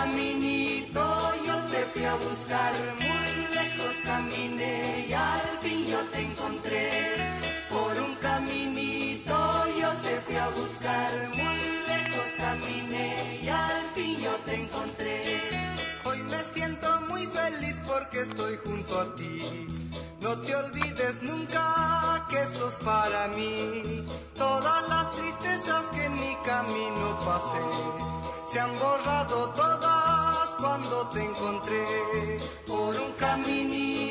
caminito yo te fui a buscar, muy lejos caminé y al fin yo te encontré. Por un caminito yo te fui a buscar, muy lejos caminé y al fin yo te encontré. Hoy me siento muy feliz porque estoy junto a ti. No te olvides nunca que sos para mí. Todas las tristezas que mi camino pasé se han borrado todas te encontré. Por un caminito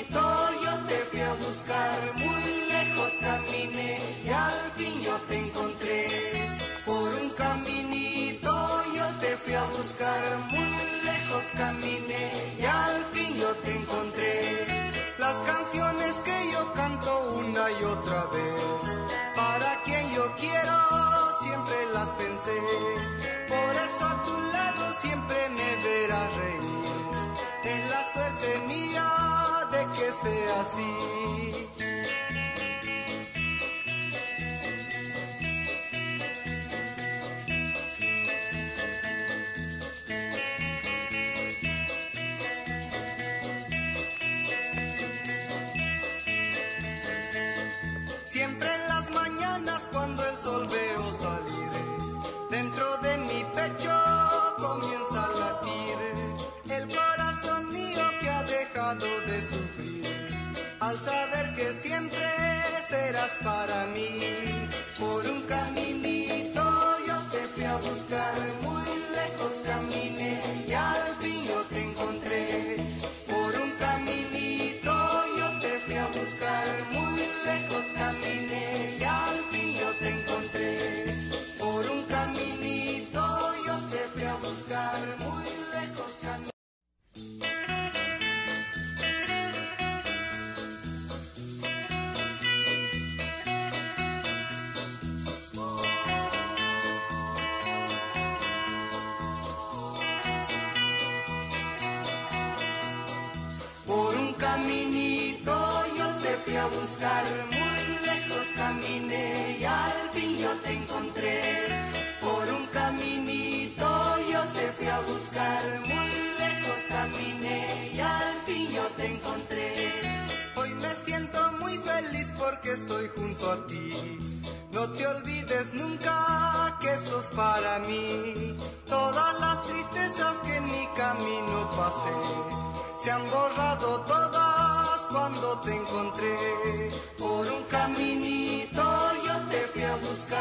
de sufrir, al saber que siempre serás para mí. A buscar, muy lejos caminé y al fin yo te encontré. Por un caminito yo te fui a buscar, muy lejos caminé y al fin yo te encontré. Hoy me siento muy feliz porque estoy junto a ti. No te olvides nunca que sos para mí. Todas las tristezas que en mi camino pasé se han borrado todas te encontré por un caminito yo te fui a buscar.